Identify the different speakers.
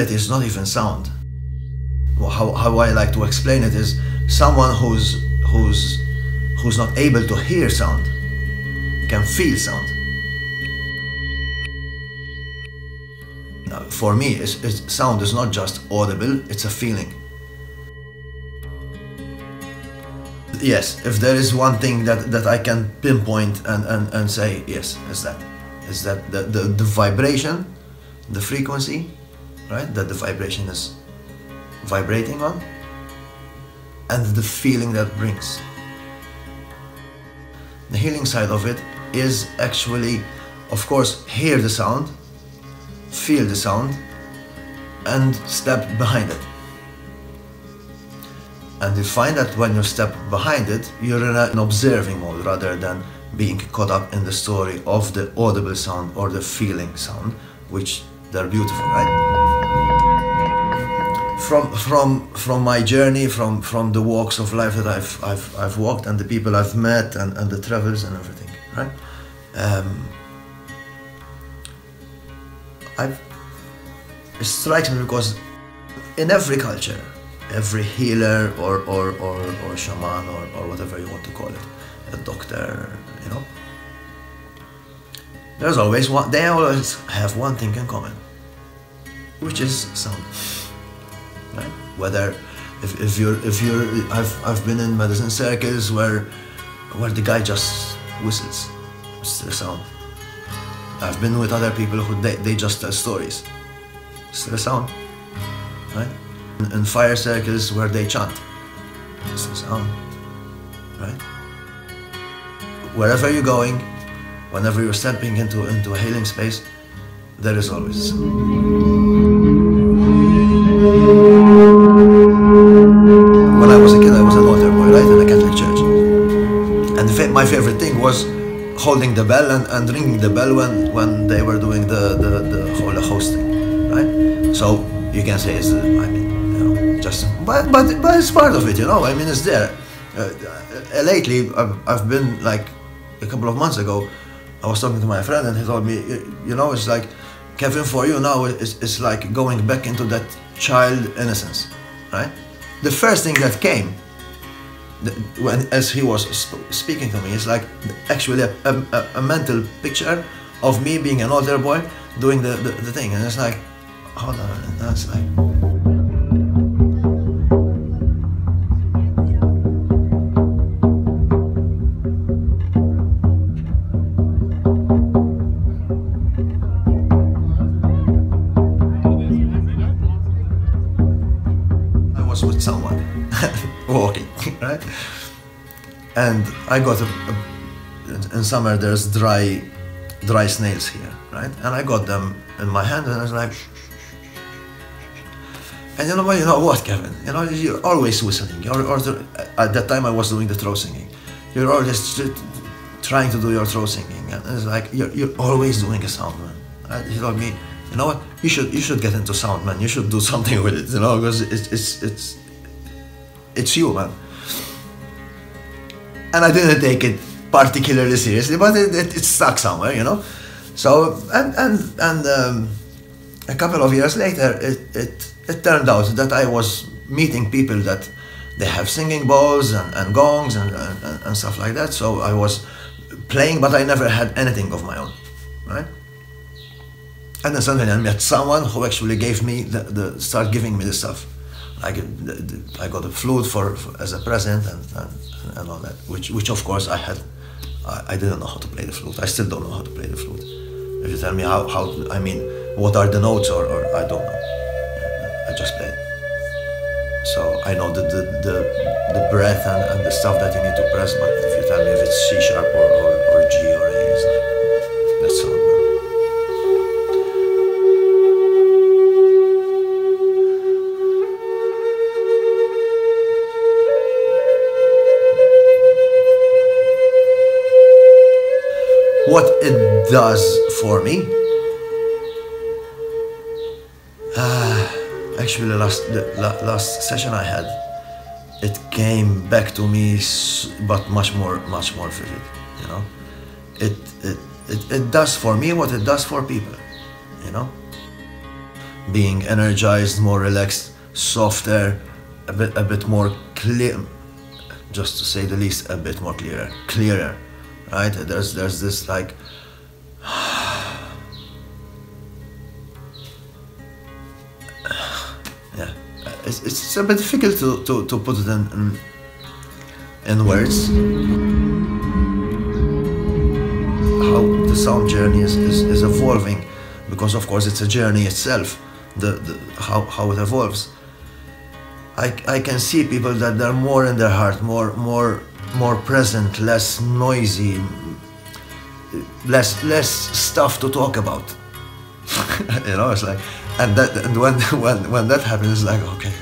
Speaker 1: reality, it's not even sound. How, how I like to explain it is someone who's, who's, who's not able to hear sound can feel sound. Now, for me, it's, it's, sound is not just audible, it's a feeling. Yes, if there is one thing that, that I can pinpoint and, and, and say, yes, it's that. It's that the, the, the vibration, the frequency, right, that the vibration is vibrating on, and the feeling that brings. The healing side of it is actually, of course, hear the sound, feel the sound, and step behind it. And you find that when you step behind it, you're in an observing mode rather than being caught up in the story of the audible sound or the feeling sound, which they're beautiful, right? From from from my journey, from from the walks of life that I've I've I've walked and the people I've met and, and the travels and everything, right? Um, I've it strikes me because in every culture every healer or, or, or, or shaman or, or whatever you want to call it, a doctor, you know. There's always one, they always have one thing in common, which is sound. Right? Whether, if, if you're, if you're, I've, I've been in medicine circles where, where the guy just whistles, it's the sound. I've been with other people who, they, they just tell stories, it's the sound, right? in fire circles where they chant. It's the sound, right? Wherever you're going, whenever you're stepping into, into a healing space, there is always When I was a kid, I was an altar boy, right, in a Catholic church. And my favorite thing was holding the bell and, and ringing the bell when, when they were doing the, the, the whole hosting, right? So you can say it's, I mean, just but but but it's part of it you know i mean it's there uh, lately I've, I've been like a couple of months ago i was talking to my friend and he told me you know it's like kevin for you now it's, it's like going back into that child innocence right? The first thing that came when as he was sp speaking to me it's like actually a, a, a, mental picture of me being an altar boy doing the, the, the thing. And it's like hold on that's like with someone walking, right? And I got a, a, in summer there's dry, dry snails here, right? And I got them in my hand and I was like, and you know what? You know what, Kevin? You know you're always whistling. Or, or the, at that time I was doing the throat singing. You're always trying to do your throat singing, and it's like you're, you're always doing a sound, man. Right? He told me, you know what? You should you should get into sound, man. You should do something with it, you know, because it's it's it's it's you, man. And I didn't take it particularly seriously, but it, it, it stuck somewhere, you know. So and and and um, a couple of years later, it, it it turned out that I was meeting people that they have singing bowls and, and gongs and, and, and stuff like that. So I was playing, but I never had anything of my own, right? And then suddenly I met someone who actually gave me the, the start giving me the stuff. I, get, I got a flute for, for as a present and, and, and, all that, which, which of course I had, I, I, didn't know how to play the flute. I still don't know how to play the flute. If you tell me how, how I mean, what are the notes or, or I don't know. I just play. So I know the, the, the, the breath and, and the stuff that you need to press, but if you tell me if it's C sharp or, or, or G or A, it's like, what it does for me. Uh, actually, last the last session I had, it came back to me, but much more, much more vivid. You know, it it it, it does for me what it does for people. You know, being energized, more relaxed, softer, a bit, a bit more clear, just to say the least, a bit more clearer, clearer, right? There's, there's this like, yeah, it's, it's a bit difficult to, to, to put it in, in, in words. How the sound journey is, is, is evolving, because of course it's a journey itself, the, the, how, how it evolves. I, I can see people that they're more in their heart, more more more present, less noisy, less less stuff to talk about. you know, it's like, and that and when when when that happens, it's like okay,